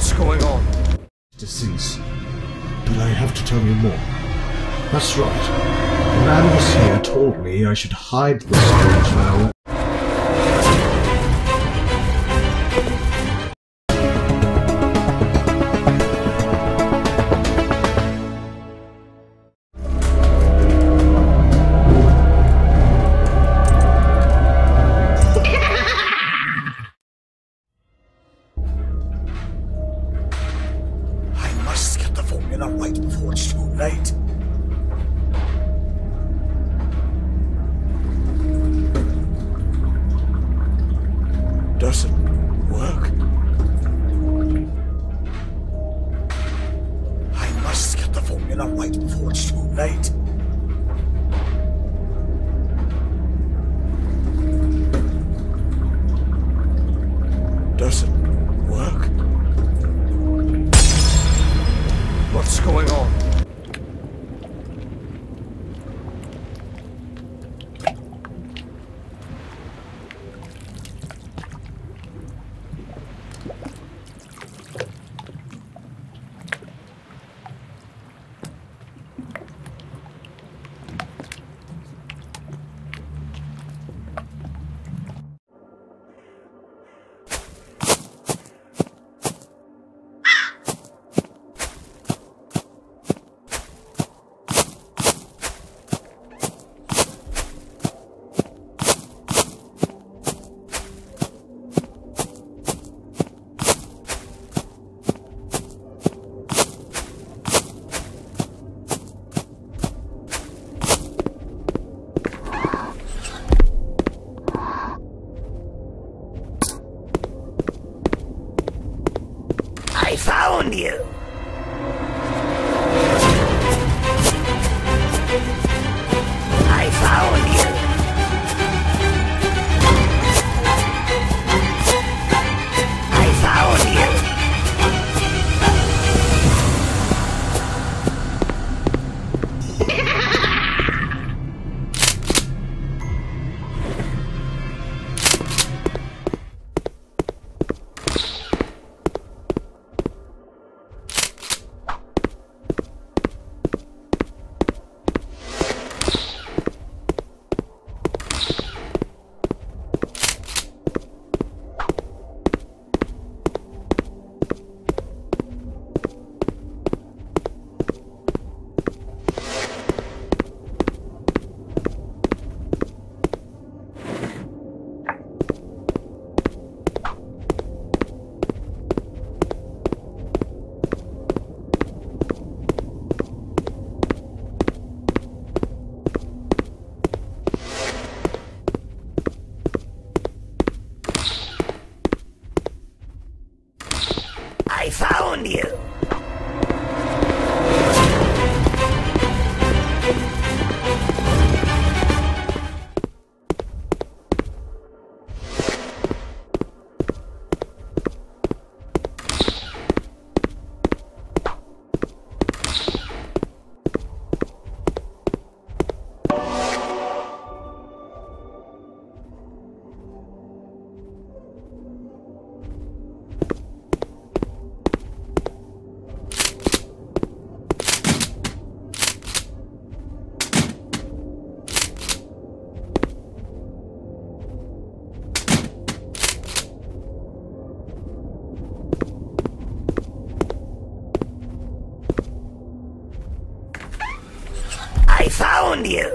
What's going on? Deceased. But I have to tell you more. That's right. The man who was here told me I should hide the strange malware. Formula right before it's too late. Found you.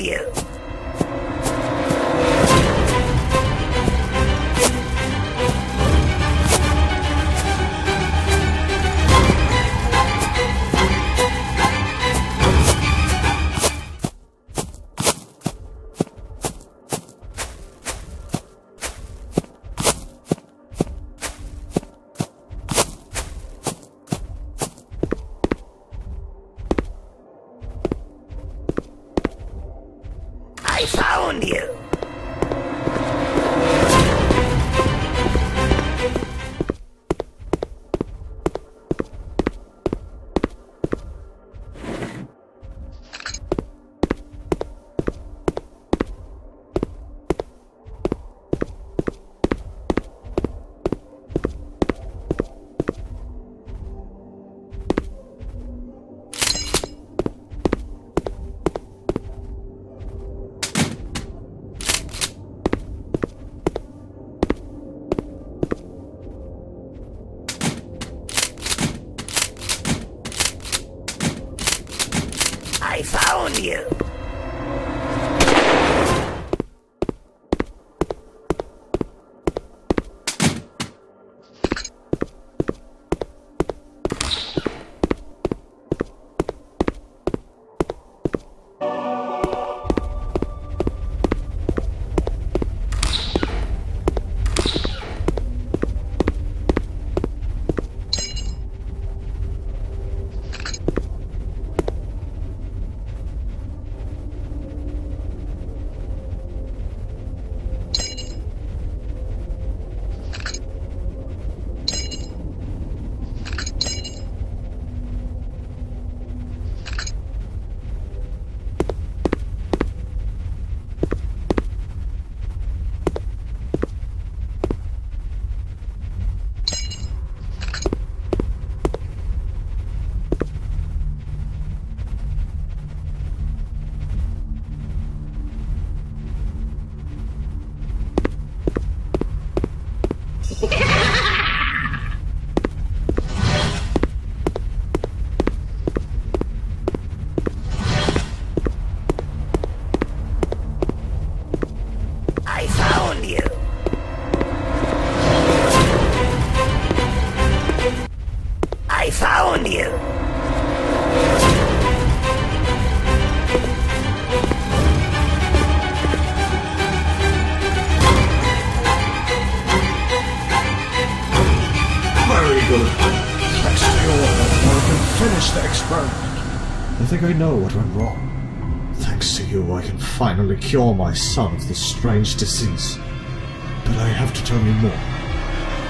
You. I found you. Think I know what went wrong. Thanks to you, I can finally cure my son of this strange disease. But I have to tell you more.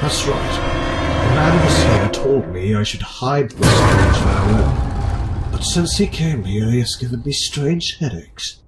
That's right. The man who was here told me I should hide the strange farewell. But since he came here, he has given me strange headaches.